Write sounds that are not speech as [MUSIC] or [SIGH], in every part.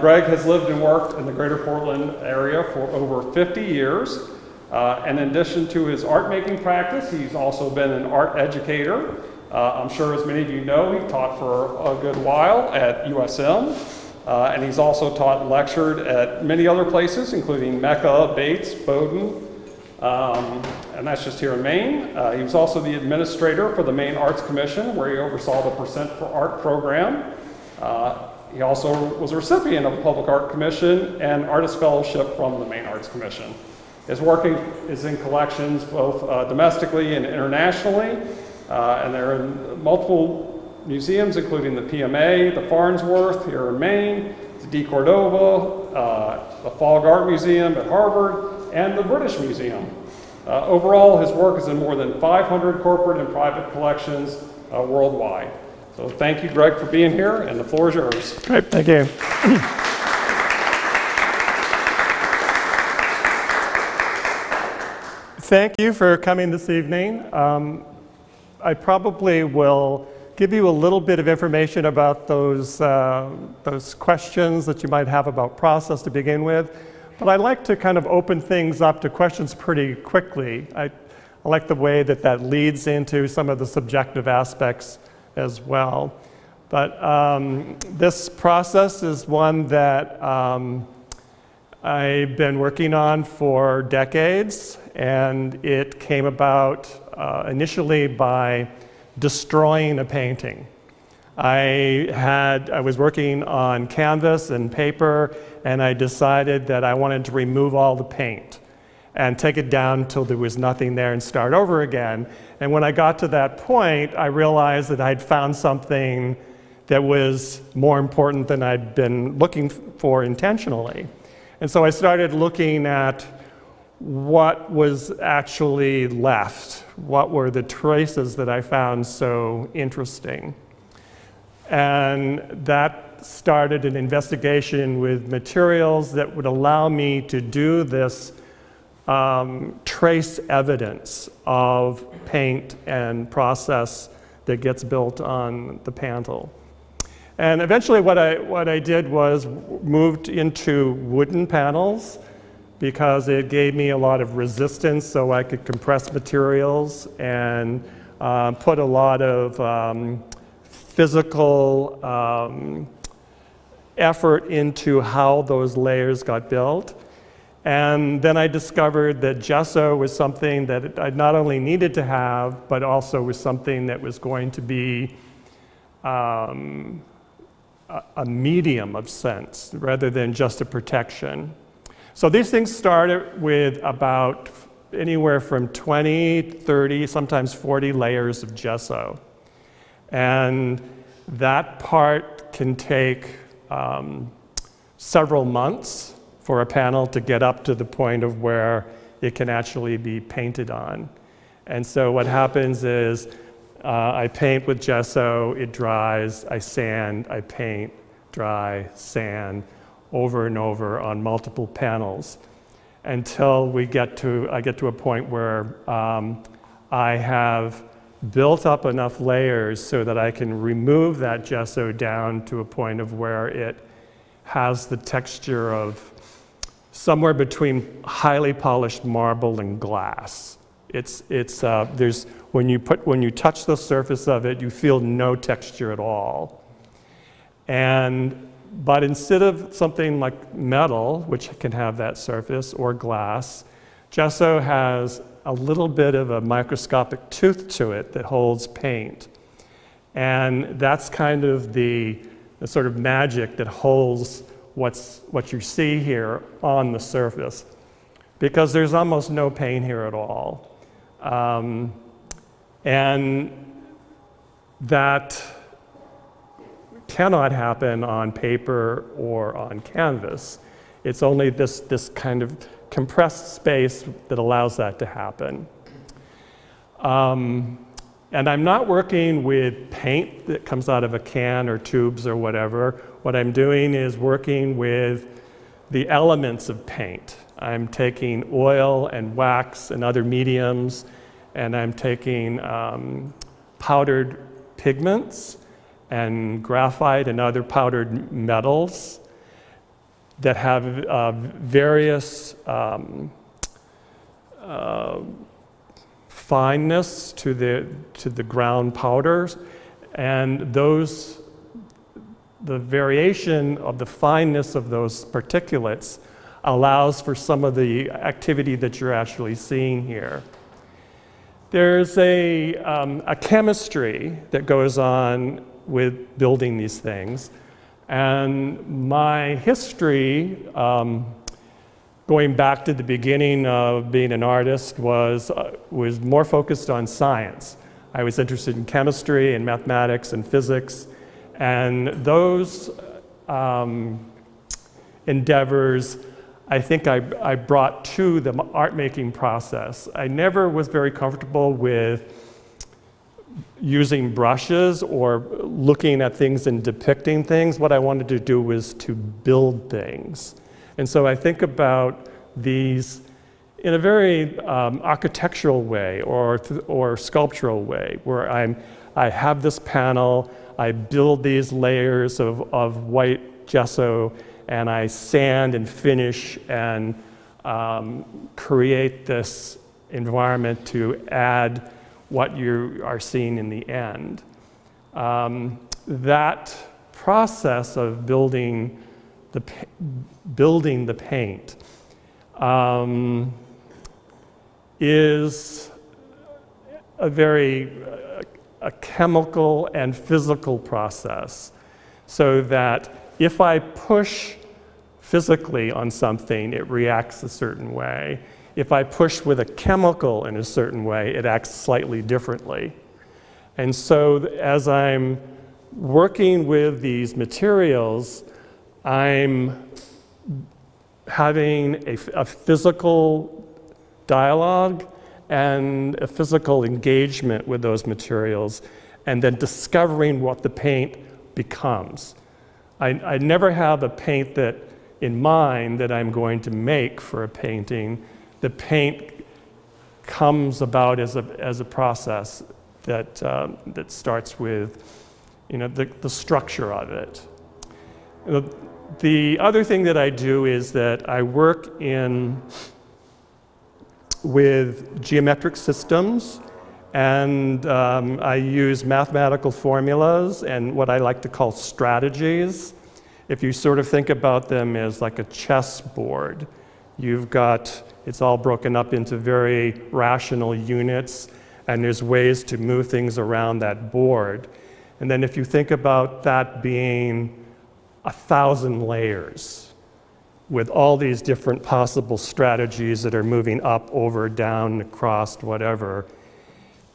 Greg has lived and worked in the greater Portland area for over 50 years. Uh, in addition to his art making practice, he's also been an art educator. Uh, I'm sure as many of you know, he taught for a good while at USM. Uh, and he's also taught and lectured at many other places, including MECA, Bates, Bowdoin, um, and that's just here in Maine. Uh, he was also the administrator for the Maine Arts Commission, where he oversaw the Percent for Art program. He also was a recipient of the Public Art Commission and Artist Fellowship from the Maine Arts Commission. His work is in collections both uh, domestically and internationally, uh, and they're in multiple museums, including the PMA, the Farnsworth here in Maine, the deCordova, uh, the Fogg Art Museum at Harvard, and the British Museum. Uh, overall, his work is in more than 500 corporate and private collections uh, worldwide. So thank you, Greg, for being here, and the floor is yours. Great, thank you. thank you for coming this evening. Um, I probably will give you a little bit of information about those, uh, those questions that you might have about process to begin with. But I like to kind of open things up to questions pretty quickly. I, I like the way that that leads into some of the subjective aspects as well. But um, this process is one that um, I've been working on for decades, and it came about uh, initially by destroying a painting. I had I was working on canvas and paper, and I decided that I wanted to remove all the paint and take it down until there was nothing there and start over again. And when I got to that point, I realized that I'd found something that was more important than I'd been looking for intentionally. And so I started looking at what was actually left, what were the traces that I found so interesting. And that started an investigation with materials that would allow me to do this um, trace evidence of paint and process that gets built on the panel. And eventually what I, what I did was moved into wooden panels because it gave me a lot of resistance so I could compress materials and uh, put a lot of um, physical um, effort into how those layers got built. And then I discovered that gesso was something that I not only needed to have, but also was something that was going to be um, a, medium of sense rather than just a protection. So these things started with about anywhere from 20, 30, sometimes 40 layers of gesso. And that part can take um, several months for a panel to get up to the point of where it can actually be painted on. And so what happens is uh, I paint with gesso, it dries, I sand, I paint, dry, sand, over and over on multiple panels until we get to, I get to a point where um, I have built up enough layers so that I can remove that gesso down to a point of where it has the texture of somewhere between highly polished marble and glass. It's, it's, uh, there's, when, you put, when you touch the surface of it, you feel no texture at all. And, but instead of something like metal, which can have that surface, or glass, gesso has a little bit of a microscopic tooth to it that holds paint. And that's kind of the, the sort of magic that holds what's, what you see here on the surface because there's almost no pain here at all. Um, and that cannot happen on paper or on canvas. It's only this, this kind of compressed space that allows that to happen. Um, and I'm not working with paint that comes out of a can or tubes or whatever. What I'm doing is working with the elements of paint. I'm taking oil and wax and other mediums, and I'm taking um, powdered pigments and graphite and other powdered metals. that have uh, various um, uh, fineness to the, to the ground powders, and those, the variation of the fineness of those particulates allows for some of the activity that you're actually seeing here. There's a, um, a chemistry that goes on with building these things. And my history, um, going back to the beginning of being an artist, was, uh, was more focused on science. I was interested in chemistry and mathematics and physics. And those um, endeavors I think I, I brought to the art making process. I never was very comfortable with using brushes or looking at things and depicting things. What I wanted to do was to build things. And so I think about these in a very um, architectural way or, or sculptural way, where I'm, I have this panel, I build these layers of, of white gesso, and I sand and finish and um, create this environment to add what you are seeing in the end. Um, that process of building the, building the paint um, is a very uh, a chemical and physical process so that if I push physically on something, it reacts a certain way. If I push with a chemical in a certain way, it acts slightly differently. And so as I'm working with these materials, I'm having a, a physical dialogue and a physical engagement with those materials, and then discovering what the paint becomes. I, I never have a paint that in mind that I'm going to make for a painting. The paint comes about as a, as a process that, uh, that starts with you know, the, the structure of it. The other thing that I do is that I work in with geometric systems and um, I use mathematical formulas and what I like to call strategies. If you sort of think about them as like a chessboard, you've got, it's all broken up into very rational units, and there's ways to move things around that board. And then if you think about that being a thousand layers with all these different possible strategies that are moving up, over, down, across, whatever,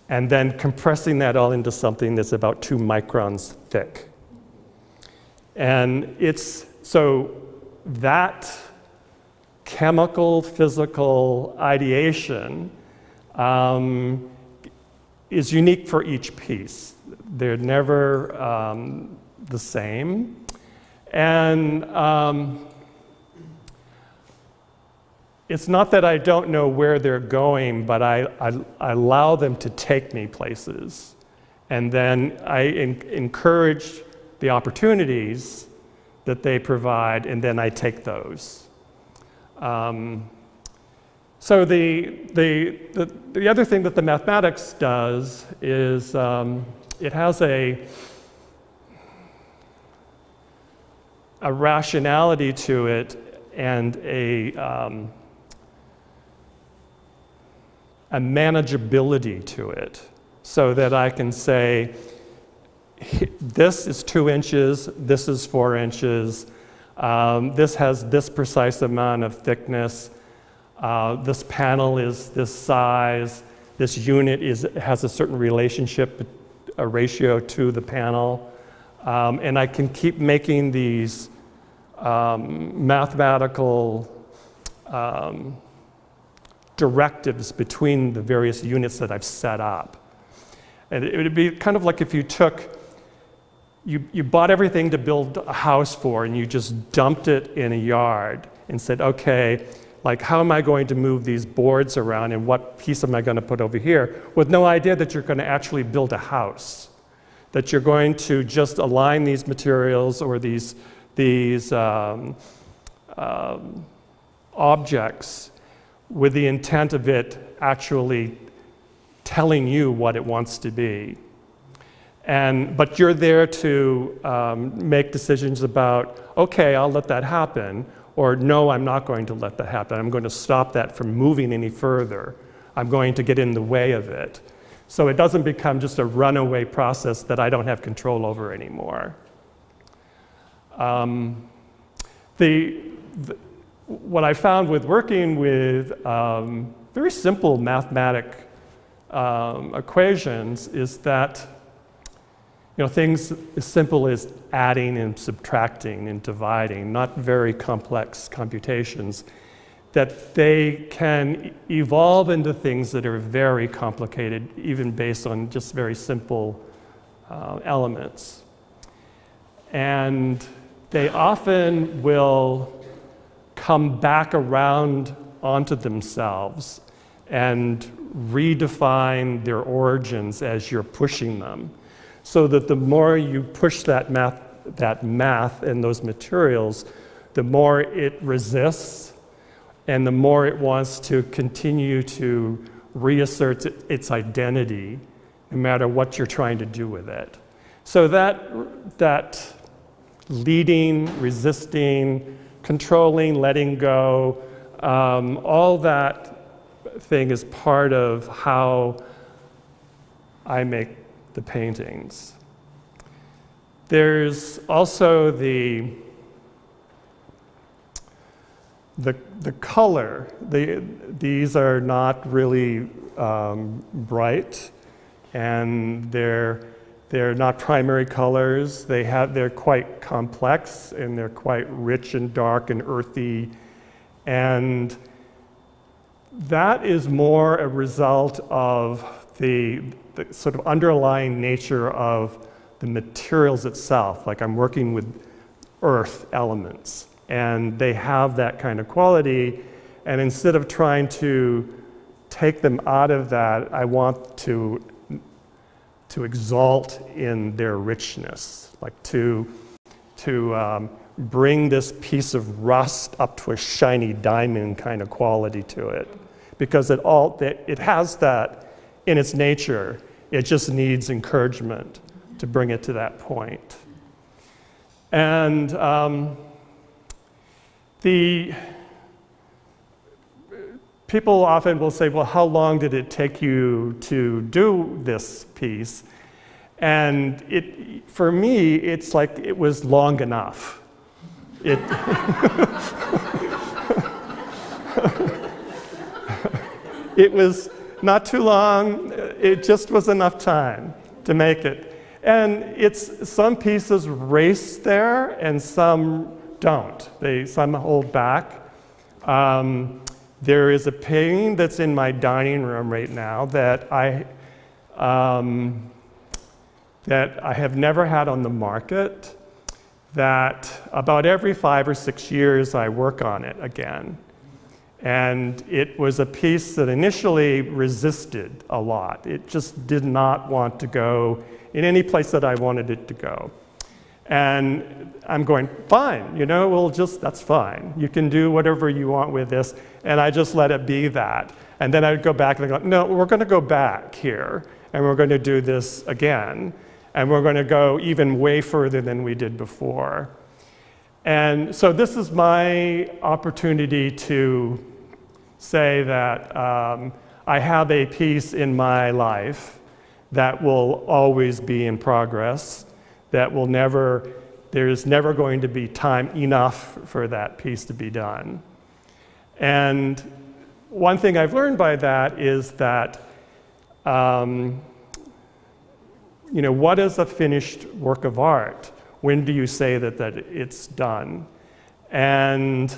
and then compressing that all into something that's about two microns thick. And it's so that chemical, physical ideation um, is unique for each piece. They're never um, the same. And um, it's not that I don't know where they're going, but I, I, I allow them to take me places. And then I encourage the opportunities that they provide, and then I take those. Um, so the, the, the, the, other thing that the mathematics does is um, it has a, a rationality to it and a, um, a manageability to it so that I can say, this is two inches, this is four inches, um, this has this precise amount of thickness, uh, this panel is this size, this unit is, has a certain relationship, a ratio to the panel. Um, and I can keep making these um, mathematical um, directives between the various units that I've set up. And it would be kind of like if you took you, you bought everything to build a house for and you just dumped it in a yard and said, okay, like how am I going to move these boards around and what piece am I going to put over here with no idea that you're going to actually build a house. That you're going to just align these materials or these, these um, um, objects with the intent of it actually telling you what it wants to be. And, but you're there to um, make decisions about, okay, I'll let that happen, or no, I'm not going to let that happen. I'm going to stop that from moving any further. I'm going to get in the way of it. So it doesn't become just a runaway process that I don't have control over anymore. Um, the, the, what I found with working with um, very simple mathematic um, equations is that you know, things as simple as adding and subtracting and dividing, not very complex computations, that they can evolve into things that are very complicated, even based on just very simple uh, elements. And they often will come back around onto themselves and redefine their origins as you're pushing them so that the more you push that math, that math and those materials, the more it resists and the more it wants to continue to reassert its identity no matter what you're trying to do with it. So that, that leading, resisting, controlling, letting go, um, all that thing is part of how I make the paintings. There's also the, the, the color. The, these are not really um, bright and they're, they're not primary colors. They have, they're quite complex and they're quite rich and dark and earthy. And that is more a result of the, the sort of underlying nature of the materials itself. Like I'm working with earth elements, and they have that kind of quality. And instead of trying to take them out of that, I want to, to exalt in their richness, like to, to um, bring this piece of rust up to a shiny diamond kind of quality to it. Because it, all, that it has that in its nature. It just needs encouragement to bring it to that point. And um, the people often will say, well, how long did it take you to do this piece? And it, for me, it's like it was long enough. It [LAUGHS] it was not too long, it just was enough time to make it. And it's some pieces race there and some don't. They some hold back. Um, there is a painting that's in my dining room right now that I um, that I have never had on the market. That about every five or six years I work on it again. And it was a piece that initially resisted a lot. It just did not want to go in any place that I wanted it to go. And I'm going, fine, you know, well, just that's fine. You can do whatever you want with this. And I just let it be that. And then I'd go back and go, no, we're going to go back here and we're going to do this again. And we're going to go even way further than we did before. And so this is my opportunity to say that um, I have a piece in my life that will always be in progress, that will never, there's never going to be time enough for that piece to be done. And one thing I've learned by that is that, um, you know, what is a finished work of art? When do you say that, that it's done? And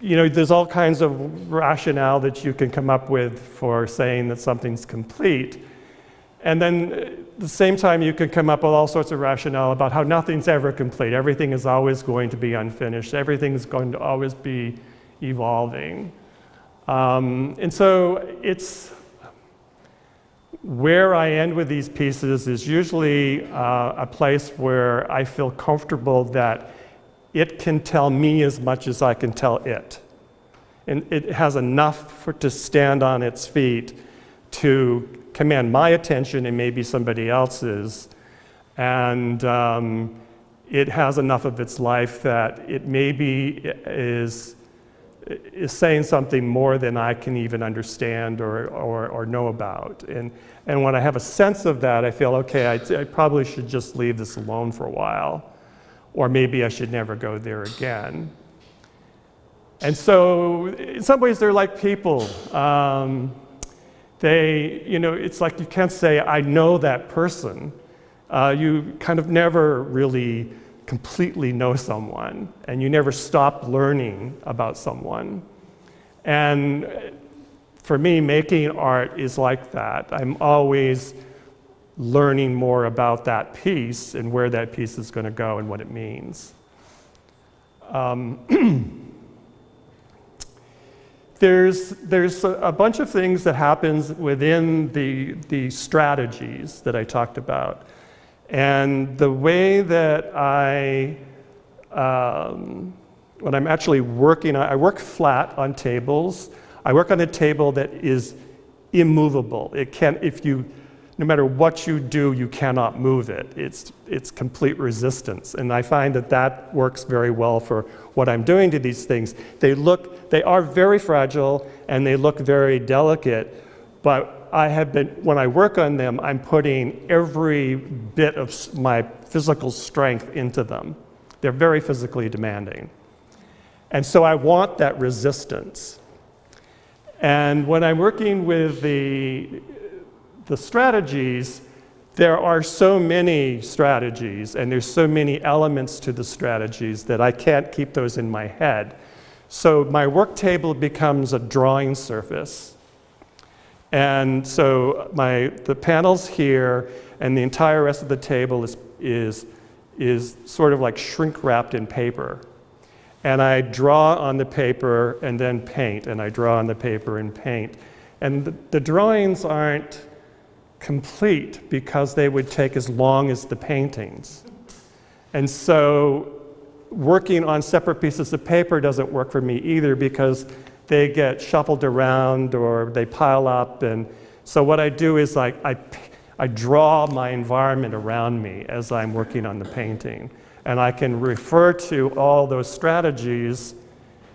you know, there's all kinds of rationale that you can come up with for saying that something's complete. And then at the same time, you can come up with all sorts of rationale about how nothing's ever complete. Everything is always going to be unfinished. Everything is going to always be evolving. Um, and so it's where I end with these pieces is usually uh, a place where I feel comfortable that it can tell me as much as I can tell it. And it has enough for, to stand on its feet to command my attention and maybe somebody else's. And um, it has enough of its life that it maybe is, is saying something more than I can even understand or, or, or know about. And, and when I have a sense of that, I feel, okay, I, I probably should just leave this alone for a while. Or maybe I should never go there again. And so, in some ways, they're like people. Um, they, you know, it's like you can't say, I know that person. Uh, you kind of never really completely know someone, and you never stop learning about someone. And for me, making art is like that. I'm always learning more about that piece and where that piece is going to go and what it means. Um, [CLEARS THROAT] there's, there's a bunch of things that happens within the, the strategies that I talked about. And the way that I, um, when I'm actually working, I work flat on tables. I work on a table that is immovable. It can, if you no matter what you do, you cannot move it. It's, it's complete resistance. And I find that that works very well for what I'm doing to these things. They look, they are very fragile and they look very delicate, but I have been, when I work on them, I'm putting every bit of my physical strength into them. They're very physically demanding. And so I want that resistance. And when I'm working with the the strategies, there are so many strategies and there's so many elements to the strategies that I can't keep those in my head. So my work table becomes a drawing surface. And so my, the panels here and the entire rest of the table is, is, is sort of like shrink wrapped in paper. And I draw on the paper and then paint, and I draw on the paper and paint. And the, the drawings aren't complete because they would take as long as the paintings. And so working on separate pieces of paper doesn't work for me either because they get shuffled around or they pile up. And so what I do is like I, I draw my environment around me as I'm working on the painting. And I can refer to all those strategies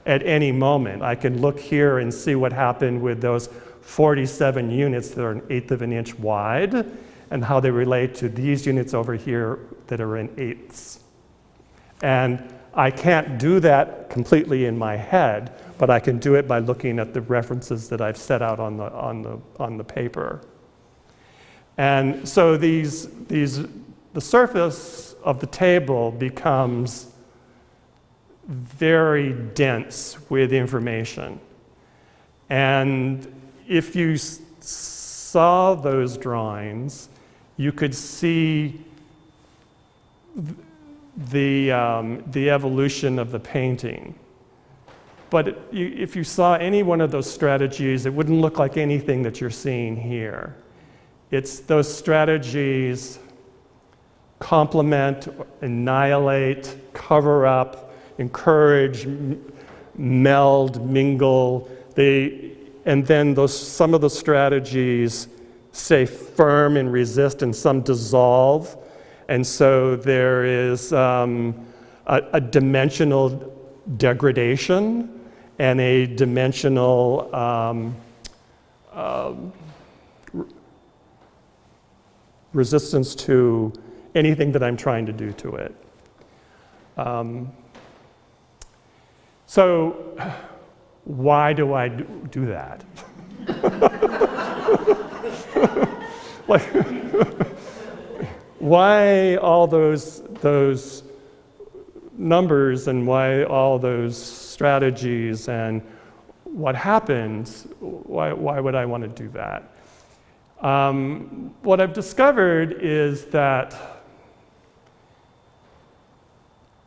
at any moment. I can look here and see what happened with those 47 units that are an eighth of an inch wide and how they relate to these units over here that are in eighths. And I can't do that completely in my head, but I can do it by looking at the references that I've set out on the, on the, on the paper. And so these, these, the surface of the table becomes very dense with information. And if you saw those drawings, you could see the, um, the evolution of the painting. But if you saw any one of those strategies, it wouldn't look like anything that you're seeing here. It's those strategies complement, annihilate, cover up, encourage, meld, mingle. They, and then those, some of the strategies say firm and resist, and some dissolve. And so there is um, a, a, dimensional degradation and a dimensional um, uh, resistance to anything that I'm trying to do to it. Um, so, why do I do that? [LAUGHS] like, why all those, those numbers and why all those strategies and what happens? Why, why would I want to do that? Um, what I've discovered is that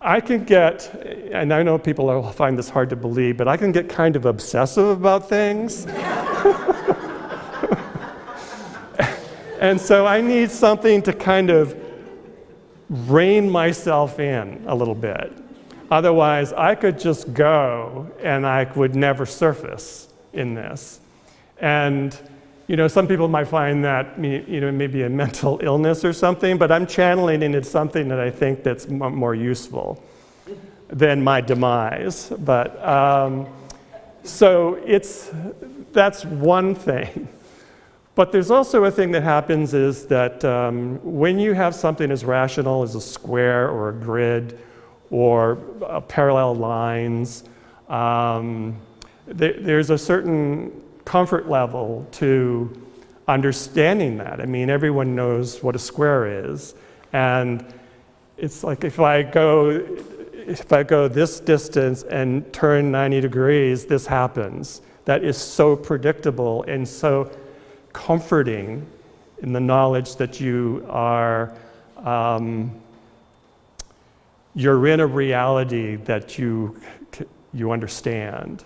I can get, and I know people will find this hard to believe, but I can get kind of obsessive about things. [LAUGHS] and so I need something to kind of rein myself in a little bit. Otherwise, I could just go and I would never surface in this. And you know, some people might find that you know maybe a mental [LAUGHS] illness or something, but I'm channeling it into something that I think that's more useful than my demise. But um, so it's that's one thing. But there's also a thing that happens is that um, when you have something as rational as a square or a grid or uh, parallel lines, um, th there's a certain comfort level to understanding that. I mean, everyone knows what a square is. And it's like if I go if I go this distance and turn 90 degrees, this happens. That is so predictable and so comforting in the knowledge that you are um, you're in a reality that you you understand.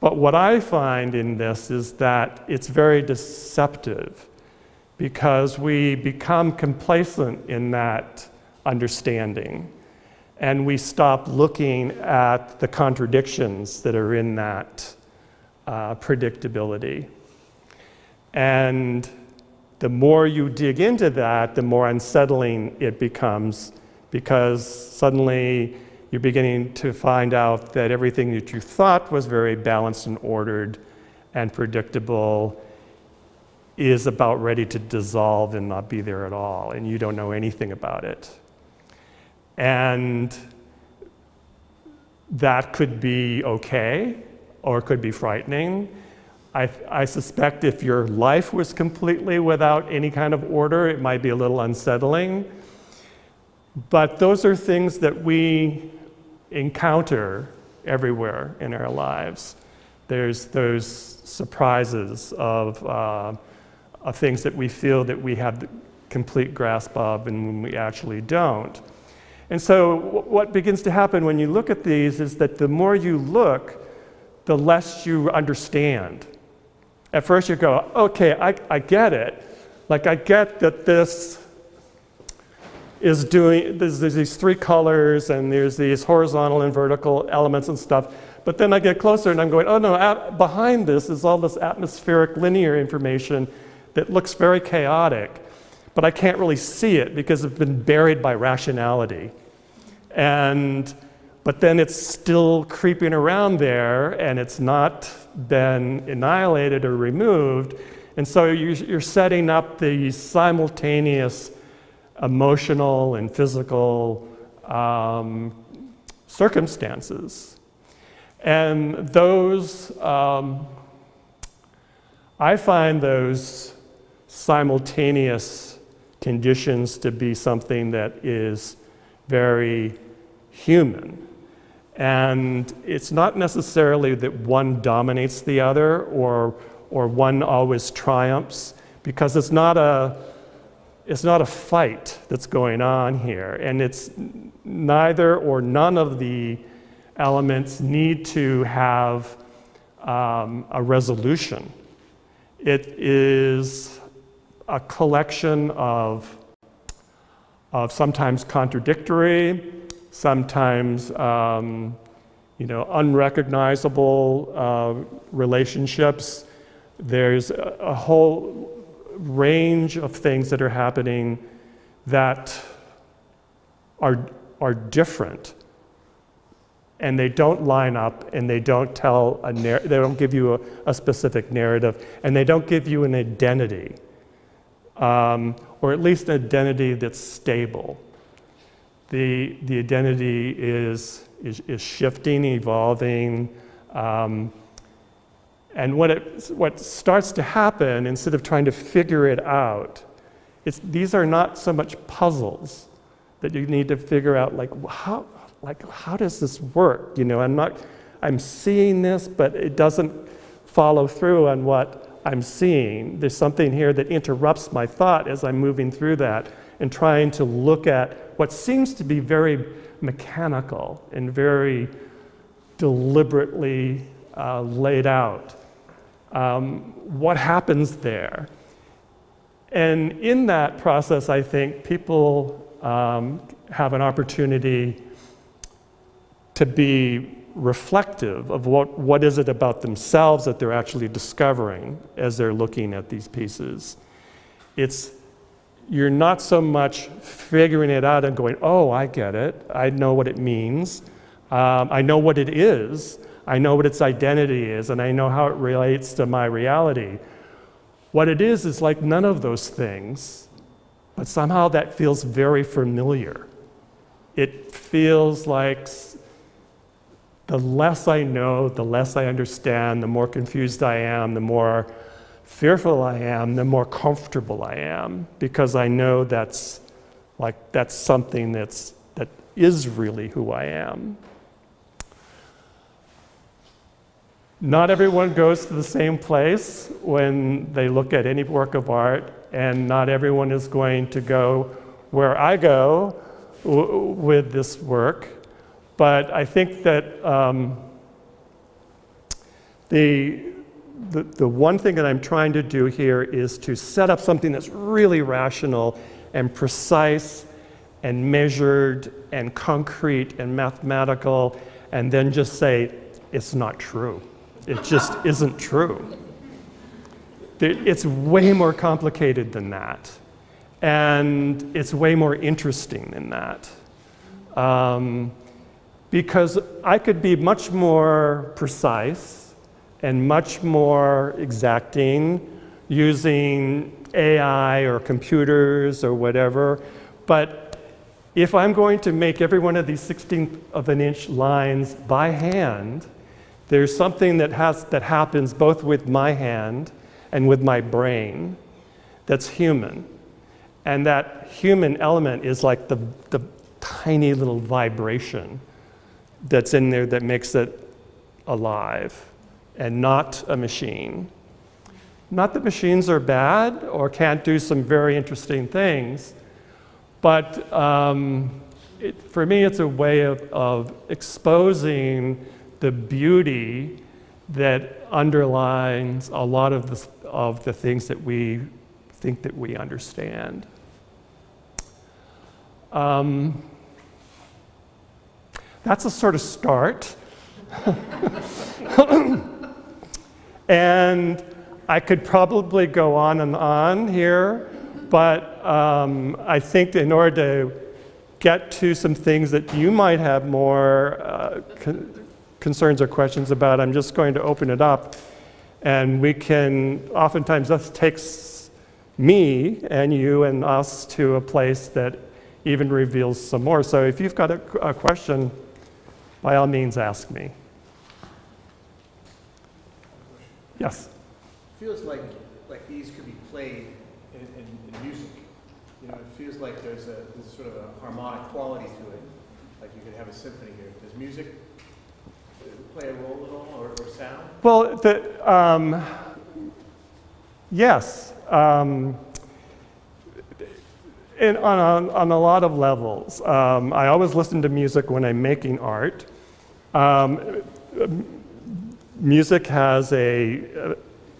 But what I find in this is that it's very deceptive because we become complacent in that understanding and we stop looking at the contradictions that are in that uh, predictability. And the more you dig into that, the more unsettling it becomes because suddenly you're beginning to find out that everything that you thought was very balanced and ordered and predictable is about ready to dissolve and not be there at all, and you don't know anything about it. And that could be okay or it could be frightening. I, I, suspect if your life was completely without any kind of order, it might be a little unsettling. But those are things that we encounter everywhere in our lives. There's those surprises of, uh, of things that we feel that we have the complete grasp of and when we actually don't. And so, what begins to happen when you look at these is that the more you look, the less you understand. At first, you go, okay, I, I get it. Like, I get that this is doing, there's, there's, these three colors and there's these horizontal and vertical elements and stuff. But then I get closer and I'm going, oh no, behind this is all this atmospheric linear information that looks very chaotic but I can't really see it because it's been buried by rationality. And, but then it's still creeping around there and it's not been annihilated or removed. And so you're setting up these simultaneous emotional and physical um, circumstances. And those, um, I find those simultaneous conditions to be something that is very human. And it's not necessarily that one dominates the other or, or one always triumphs, because it's not, a, it's not a fight that's going on here. And it's neither or none of the elements need to have um, a resolution. It is a collection of, of sometimes contradictory, sometimes um, you know, unrecognizable uh, relationships. There's a, a whole range of things that are happening that are, are different and they don't line up and they don't tell a they don't give you a, a, specific narrative and they don't give you an identity um, or at least an identity that's stable. The, the identity is, is, is shifting, evolving, um, and what, it, what starts to happen, instead of trying to figure it out, it's, these are not so much puzzles that you need to figure out, like, how, like, how does this work? You know, I'm not, I'm seeing this, but it doesn't follow through on what I'm seeing. There's something here that interrupts my thought as I'm moving through that and trying to look at what seems to be very mechanical and very deliberately uh, laid out. Um, what happens there? And in that process, I think people um, have an opportunity to be reflective of what, what is it about themselves that they're actually discovering as they're looking at these pieces. It's you're not so much figuring it out and going, oh, I get it. I know what it means. Um, I know what it is. I know what its identity is, and I know how it relates to my reality. What it is is like none of those things, but somehow that feels very familiar. It feels like the less I know, the less I understand, the more confused I am, the more fearful I am, the more comfortable I am, because I know that's like that's something that's that is really who I am. Not everyone goes to the same place when they look at any work of art, and not everyone is going to go where I go with this work. But I think that um, the, the, the one thing that I'm trying to do here is to set up something that's really rational and precise and measured and concrete and mathematical, and then just say, it's not true. It just isn't true. It's way more complicated than that. And it's way more interesting than that. Um, because I could be much more precise and much more exacting using AI or computers or whatever. But if I'm going to make every one of these 16th of an inch lines by hand, there's something that, has, that happens both with my hand and with my brain that's human. And that human element is like the, the tiny little vibration that's in there that makes it alive and not a machine. Not that machines are bad or can't do some very interesting things, but um, it, for me, it's a way of, of exposing the beauty that underlines a lot of the, of the things that we think that we understand. Um, that's a sort of start. [LAUGHS] and I could probably go on and on here, but um, I think in order to get to some things that you might have more uh, concerns or questions about, I'm just going to open it up. And we can, oftentimes, that takes me and you and us to a place that even reveals some more. So if you've got a, a question, by all means, ask me. Yes? feels like, like these could be played in, in, in music. You know, it feels like there's a there's sort of a harmonic quality to it. Like you could have a symphony here. Does music play a role at all, or, or sound? Well, the, um, yes. Um, in, on, a, on a lot of levels. Um, I always listen to music when I'm making art. Um, music has a,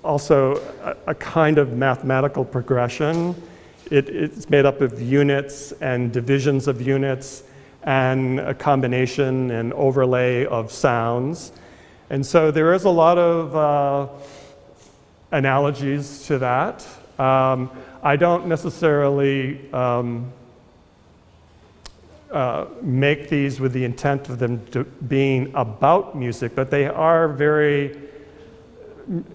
also a, a, kind of mathematical progression. It, it's made up of units and divisions of units and a combination and overlay of sounds. And so there is a lot of uh, analogies to that. Um, I don't necessarily um, uh, make these with the intent of them being about music, but they are very,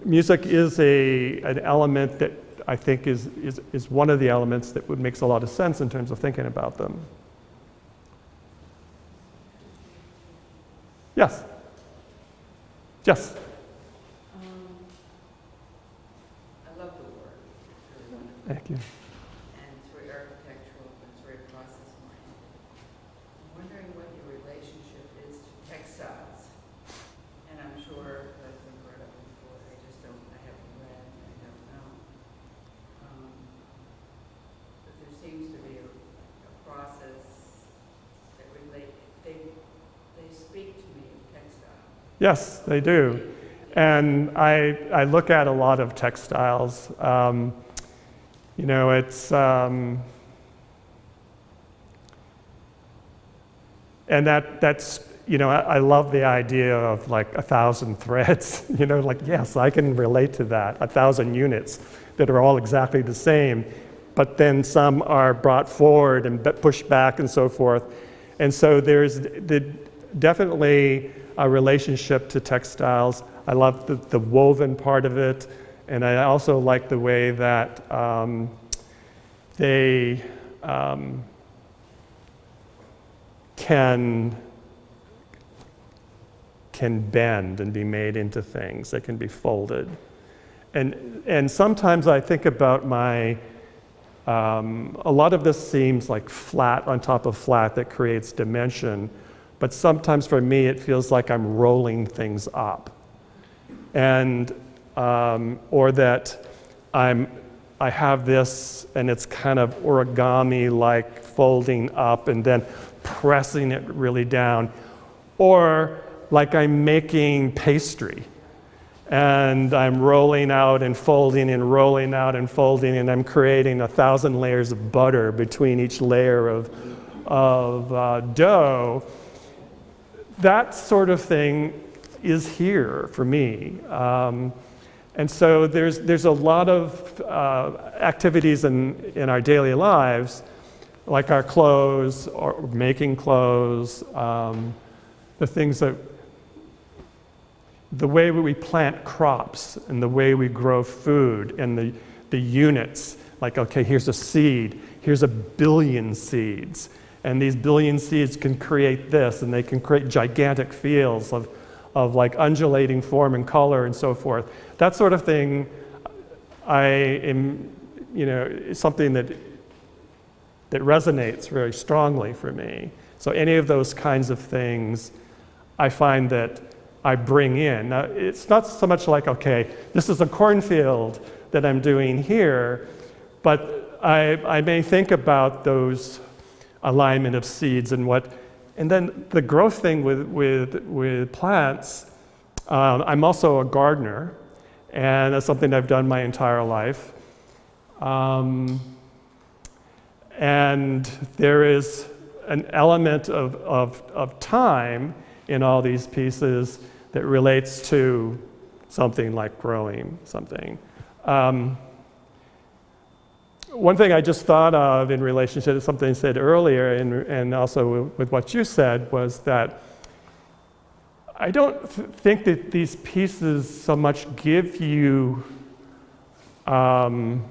music is a, an element that I think is, is, is one of the elements that would makes a lot of sense in terms of thinking about them. Yes. Yes. Um, I love the work. Thank you. And it's very architectural, but it's very process oriented. I'm wondering what your relationship is to textiles. And I'm sure that I've read it before, I just don't, I haven't read, and I don't know. Um, But there seems to be a, a process that relate, they, they speak to me of textile. Yes, they do. And I, I look at a lot of textiles. Um, you know, it's, um, and that, that's, you know, I, I love the idea of like a thousand threads. [LAUGHS] You know, like, yes, I can relate to that. A thousand units that are all exactly the same, but then some are brought forward and pushed back and so forth. And so there's the, definitely a relationship to textiles. I love the, the woven part of it, and I also like the way that um, they um, can can bend and be made into things. They can be folded. And, and sometimes I think about my, um, a lot of this seems like flat on top of flat that creates dimension, but sometimes for me it feels like I'm rolling things up. And, um, or that I'm, I have this and it's kind of origami like folding up and then pressing it really down. Or like I'm making pastry and I'm rolling out and folding and rolling out and folding, and I'm creating a thousand layers of butter between each layer of, of uh, dough. That sort of thing is here for me. Um, and so there's, there's a lot of uh, activities in, in our daily lives, like our clothes or making clothes, um, the things that the way we plant crops and the way we grow food and the, the units, like, okay, here's a seed, here's a billion seeds. And these billion seeds can create this, and they can create gigantic fields of, of like undulating form and color and so forth. That sort of thing, I am, you know, something that, that resonates very strongly for me. So any of those kinds of things, I find that I bring in. Now, it's not so much like, okay, this is a cornfield that I'm doing here, but I, I may think about those alignment of seeds and what, and then the growth thing with, with, with plants. Um, I'm also a gardener, and that's something I've done my entire life. Um, and there is an element of, of, of time in all these pieces that relates to something like growing something. Um, one thing I just thought of in relationship to something I said earlier, and, and also with what you said, was that I don't th think that these pieces so much give you um,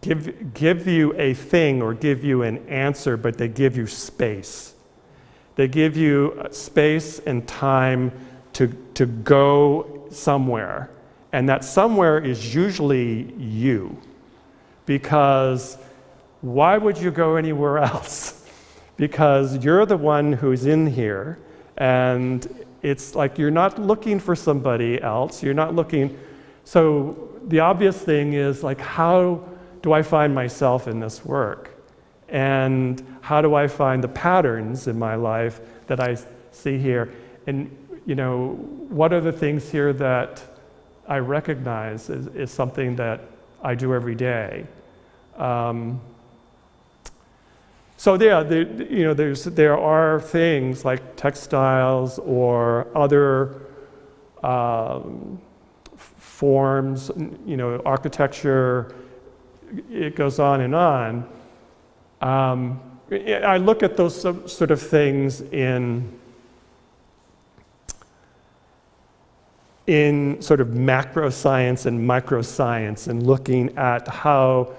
give, give you a thing or give you an answer, but they give you space. They give you space and time to, to go somewhere. And that somewhere is usually you. Because why would you go anywhere [LAUGHS] else? because you're the one who's in here, and it's like you're not looking for somebody else. You're not looking. So the obvious thing is like, how do I find myself in this work? And how do I find the patterns in my life that I see here? And, you know, what are the things here that I recognize is, is something that I do every day? Um, so yeah, there, you know, there's, there are things like textiles or other um, forms, you know, architecture, it goes on and on. Um, I look at those sort of things in, in sort of macro science and micro science and looking at how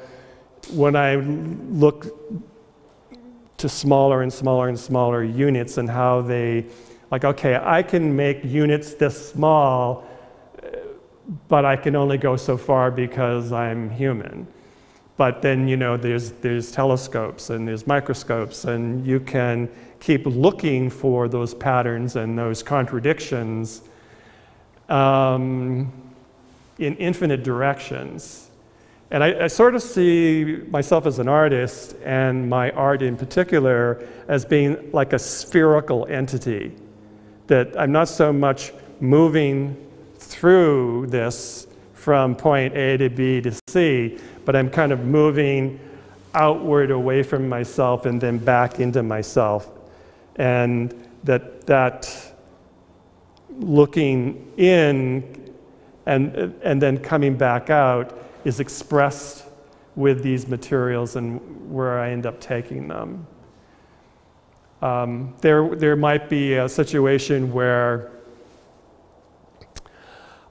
when I look to smaller and smaller and smaller units and how they, like, okay, I can make units this small, but I can only go so far because I'm human. But then, you know, there's, there's telescopes and there's microscopes, and you can keep looking for those patterns and those contradictions um, in infinite directions. And I, I, sort of see myself as an artist and my art in particular as being like a spherical entity. That I'm not so much moving through this from point A to B to C, but I'm kind of moving outward away from myself and then back into myself. And that, that looking in and, and then coming back out is expressed with these materials and where I end up taking them. Um, there, there might be a situation where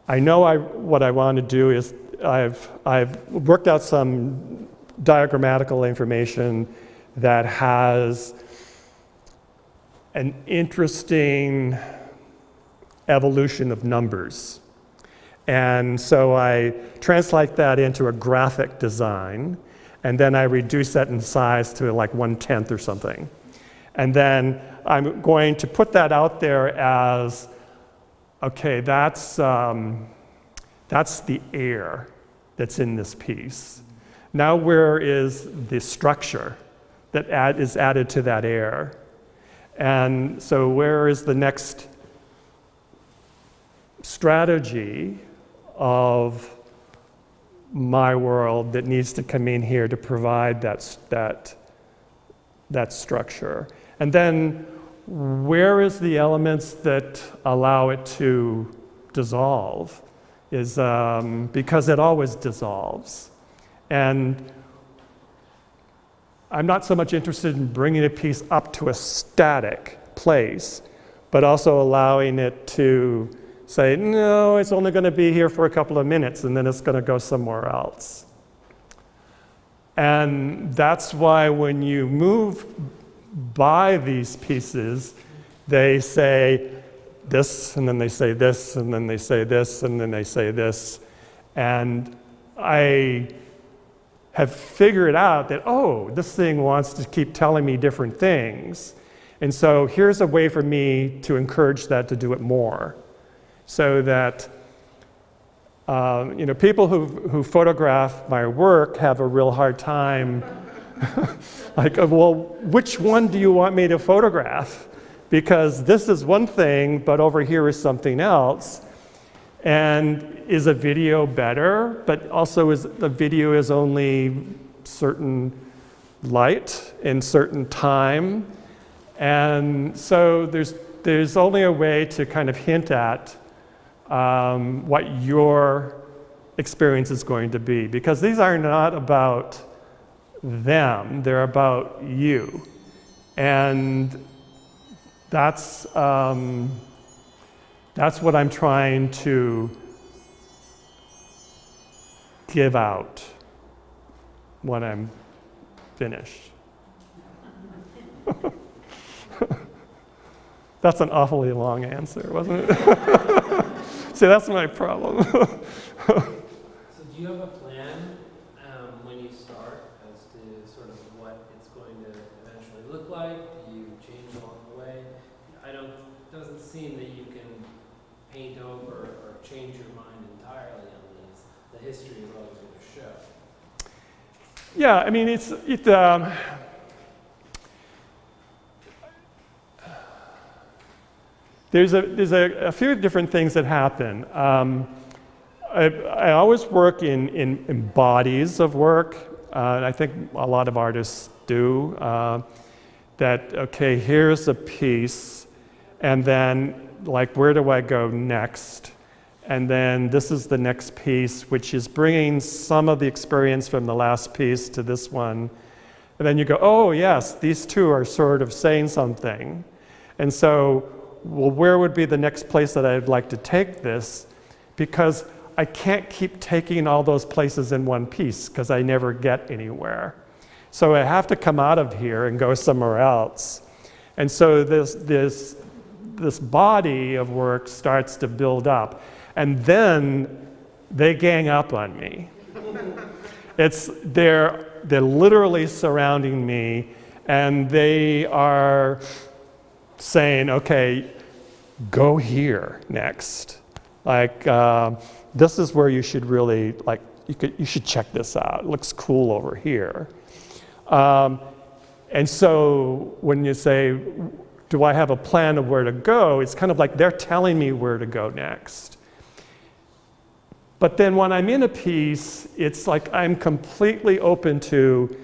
I know I, what I want to do is I've, I've worked out some diagrammatical information that has an interesting evolution of numbers. And so I translate that into a graphic design, and then I reduce that in size to like one tenth or something. And then I'm going to put that out there as okay, that's, um, that's the air that's in this piece. Now, where is the structure that add, is added to that air? And so, where is the next strategy of my world that needs to come in here to provide that, that, that structure? And then, where is the elements that allow it to dissolve? Is um, because it always dissolves. And I'm not so much interested in bringing a piece up to a static place, but also allowing it to say, no, it's only going to be here for a couple of minutes and then it's going to go somewhere else. And that's why when you move by these pieces, they say this, and then they say this, and then they say this, and then they say this. And I have figured out that, oh, this thing wants to keep telling me different things. And so here's a way for me to encourage that to do it more so that um, you know, people who, who photograph my work have a real hard time. [LAUGHS] like, uh, well, which one do you want me to photograph? Because this is one thing, but over here is something else. And is a video better? But also, is the video is only certain light in certain time. And so there's, there's only a way to kind of hint at um, what your experience is going to be. Because these are not about them, they're about you. And that's, um, that's what I'm trying to give out when I'm finished. [LAUGHS] That's an awfully long answer, wasn't it? [LAUGHS] See, that's my problem. [LAUGHS] so, do you have a plan um, when you start as to sort of what it's going to eventually look like? Do you change along the way? I don't. it Doesn't seem that you can paint over or change your mind entirely on these. The history is always going to show. Yeah, I mean, it's it. Um, There's a, there's a, a few different things that happen. Um, I, I, always work in, in, in bodies of work, uh, and I think a lot of artists do. Uh, that, okay, here's a piece, and then, like, where do I go next? And then this is the next piece, which is bringing some of the experience from the last piece to this one. And then you go, oh, yes, these two are sort of saying something. And so well, where would be the next place that I'd like to take this? Because I can't keep taking all those places in one piece because I never get anywhere. So I have to come out of here and go somewhere else. And so this, this, this body of work starts to build up. And then they gang up on me. it's, they're, they're literally surrounding me and they are saying, okay, go here next. Like, uh, this is where you should really, like, you, could, you should check this out. It looks cool over here. Um, and so when you say, do I have a plan of where to go? It's kind of like they're telling me where to go next. But then when I'm in a piece, it's like I'm completely open to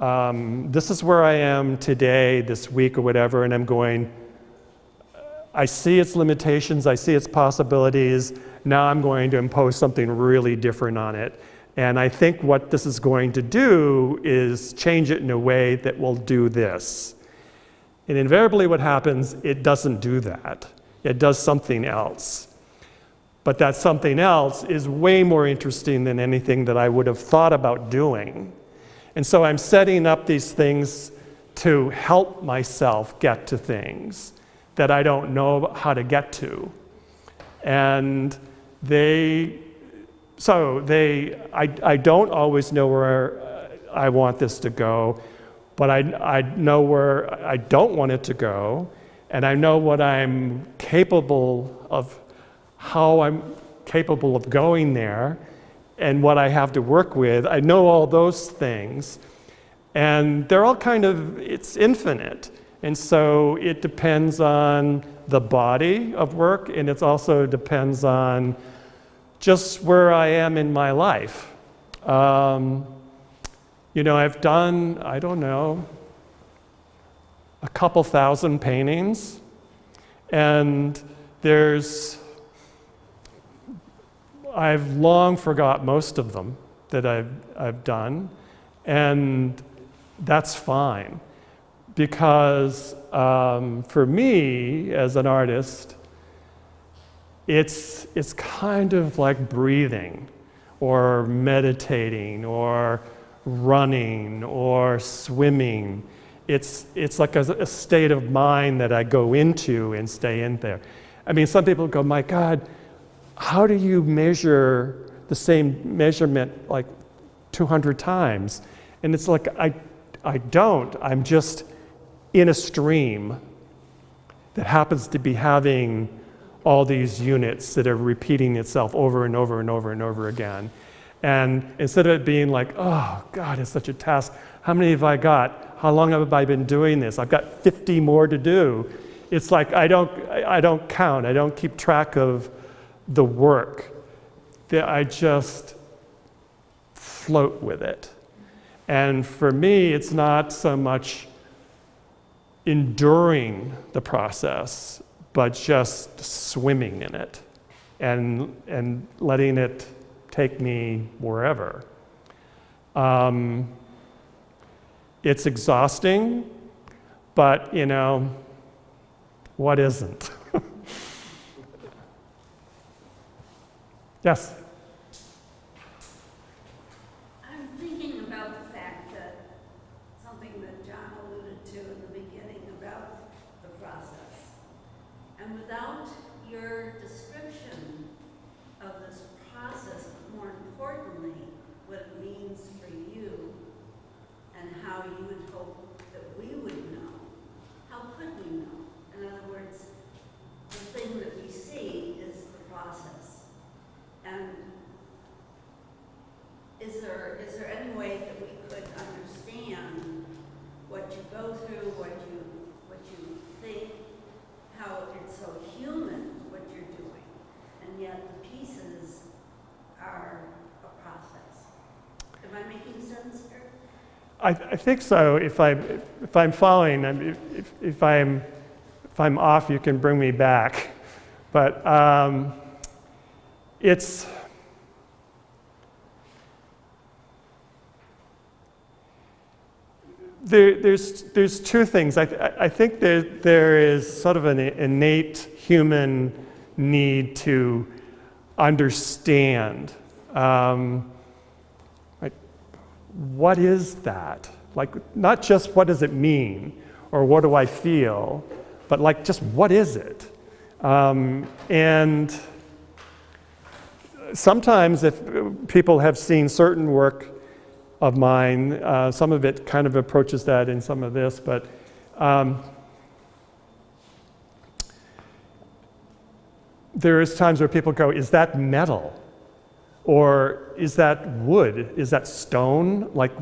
um, this is where I am today, this week or whatever, and I'm going, I see its limitations, I see its possibilities. Now I'm going to impose something really different on it. And I think what this is going to do is change it in a way that will do this. And invariably, what happens, it doesn't do that. It does something else. But that something else is way more interesting than anything that I would have thought about doing. And so I'm setting up these things to help myself get to things that I don't know how to get to. And they, so they, I, I don't always know where uh, I want this to go, but I, I know where I don't want it to go, and I know what I'm capable of, how I'm capable of going there, and what I have to work with. I know all those things. And they're all kind of, it's infinite. And so it depends on the body of work, and it also depends on just where I am in my life. Um, you know, I've done, I don't know, a couple thousand paintings, and there's I've long forgot most of them that I've, I've done, and that's fine. Because um, for me, as an artist, it's, it's kind of like breathing, or meditating, or running, or swimming. It's, it's like a, a state of mind that I go into and stay in there. I mean, some people go, my God, how do you measure the same measurement like 200 times? And it's like, I, I don't. I'm just in a stream that happens to be having all these units that are repeating itself over and over and over and over again. And instead of it being like, oh, God, it's such a task, how many have I got? How long have I been doing this? I've got 50 more to do. It's like I don't, I don't count, I don't keep track of the work, that I just float with it. And for me, it's not so much enduring the process, but just swimming in it and, and letting it take me wherever. Um, it's exhausting, but you know, what isn't? [LAUGHS] Yes. I'm thinking about the fact that, something that John alluded to in the beginning about the process. And without your description of this process, but more importantly, what it means for you and how you would hope that we would know, how could we know? In other words, the thing that we see is the process. And is there, is there any way that we could understand what you go through, what you, what you think, how it's so human, what you're doing, and yet the pieces are a process? Am I making sense here? I, I think so. If, I, if I'm following, if, if, I'm, if I'm off, you can bring me back. But um, it's there, there's, there's two things. I, I think there, there is sort of an innate human need to understand. Um, like, what is that? Like, not just what does it mean or what do I feel, but like, just what is it? Um, and sometimes if people have seen certain work of mine, uh, some of it kind of approaches that in some of this, but um, there is times where people go, is that metal? Or is that wood? Is that stone? Like,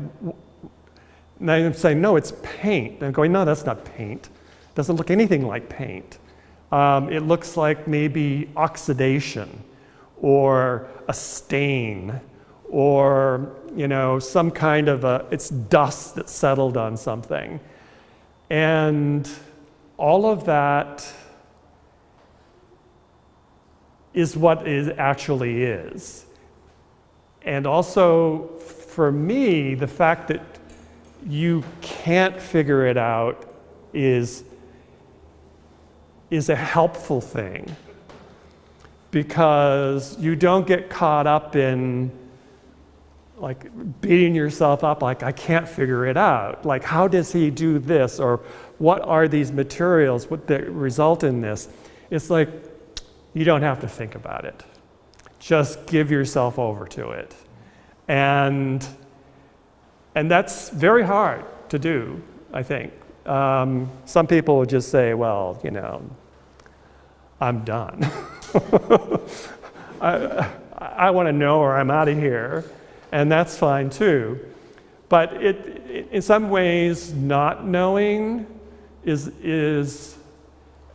and I'm saying, no, it's paint. And I'm going, no, that's not paint. It doesn't look anything like paint. Um, it looks like maybe oxidation or a stain or you know some kind of a it's dust that settled on something and all of that is what it actually is and also for me the fact that you can't figure it out is is a helpful thing because you don't get caught up in like beating yourself up like I can't figure it out. Like how does he do this or what are these materials what that result in this? It's like you don't have to think about it. Just give yourself over to it. And and that's very hard to do, I think. Um, some people would just say, well, you know, I'm done. [LAUGHS] I, I want to know or I'm out of here and that's fine too. But it, it, in some ways, not knowing is, is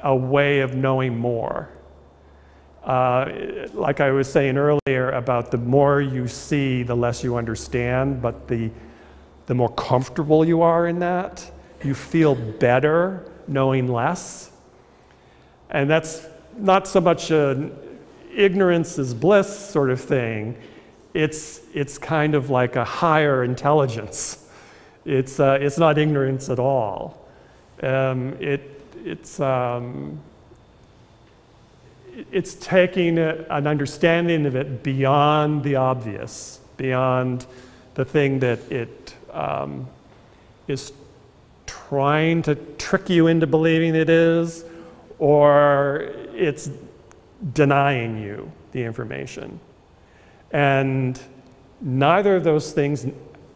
a way of knowing more. Uh, like I was saying earlier about the more you see, the less you understand, but the, the more comfortable you are in that, you feel better knowing less. And that's not so much an ignorance is bliss sort of thing it's, it's kind of like a higher intelligence. It's, uh, it's not ignorance at all. Um, it, it's, um, it's taking a, an understanding of it beyond the obvious, beyond the thing that it um, is trying to trick you into believing it is, or it's denying you the information. And neither of those things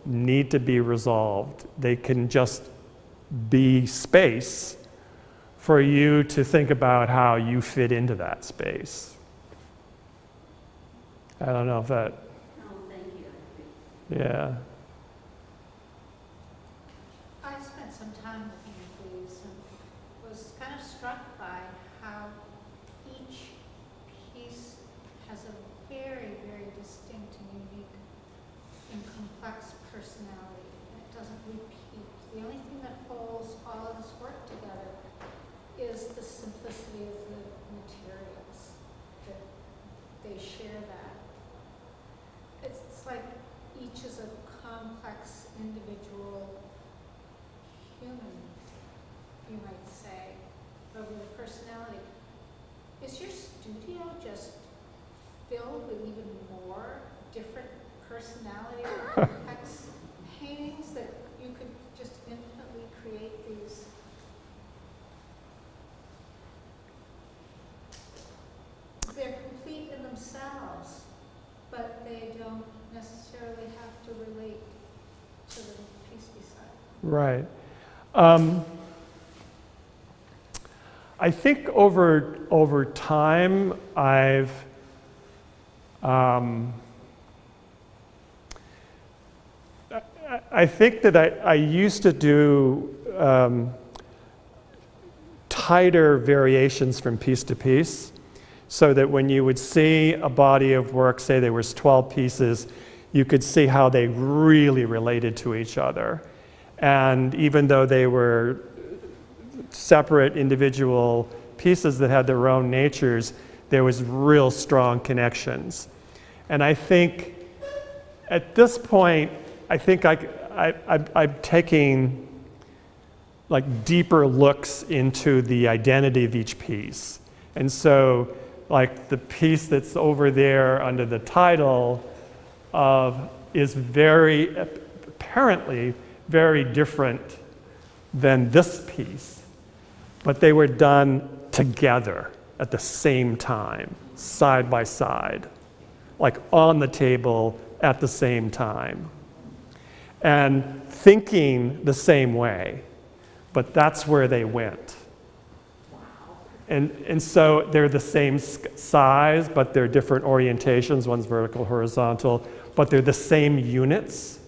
need to be resolved. They can just be space for you to think about how you fit into that space. I don't know if that, No, thank you. yeah. I spent some time looking at these and was kind of struck by how each piece has a very, very distinct and unique and complex personality. and It doesn't repeat. The only thing that holds all of this work together is the simplicity of the materials, that they share that. It's, it's like each is a complex individual human, you might say, but with a personality. Is your studio just filled with even more different personality [LAUGHS] complex paintings that you could just infinitely create these? They're complete in themselves, but they don't necessarily have to relate to the piece beside. Right. Um, I think over, over time, I've um, I, I think that I, I used to do um, tighter variations from piece to piece so that when you would see a body of work, say there was 12 pieces, you could see how they really related to each other. And even though they were separate individual pieces that had their own natures, there was real strong connections. And I think at this point, I think I, I, I'm taking like deeper looks into the identity of each piece. And so, like the piece that's over there under the title of is very apparently very different than this piece, but they were done together at the same time, side by side, like on the table at the same time, and thinking the same way, but that's where they went. And, and so they're the same size, but they're different orientations. One's vertical, horizontal, but they're the same units.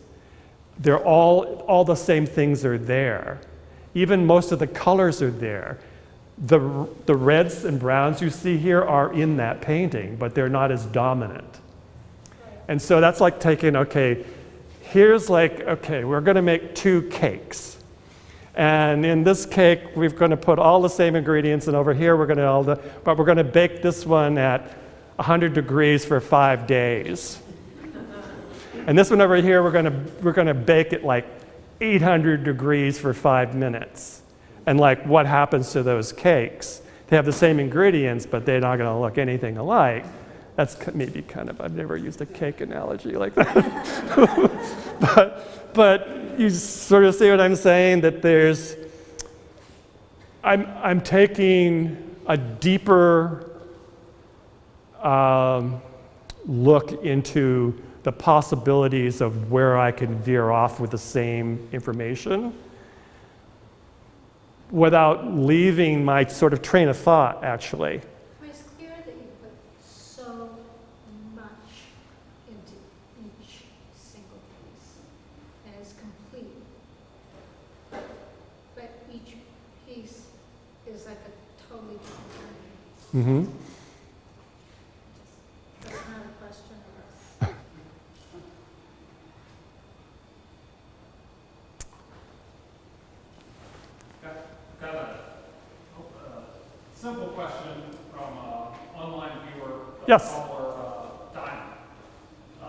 They're all, all the same things are there. Even most of the colors are there. The, the reds and browns you see here are in that painting, but they're not as dominant. And so that's like taking, okay, here's like, okay, we're going to make two cakes. And in this cake, we're going to put all the same ingredients, and over here, we're going to all the, but we're going to bake this one at 100 degrees for five days. And this one over here, we're going to, we're going to bake it like 800 degrees for five minutes. And like, what happens to those cakes? They have the same ingredients, but they're not going to look anything alike. That's maybe kind of, I've never used a cake analogy like that. [LAUGHS] but, but you sort of see what I'm saying? That there's, I'm, I'm taking a deeper um, look into the possibilities of where I can veer off with the same information without leaving my sort of train of thought, actually. It's clear that you put so much into each single piece, and it's complete. But each piece is like a totally different thing. Mm-hmm. That's not a question of us. Got got a uh, simple question from an online viewer. uh, Yes. Caller uh, Diamond. Uh,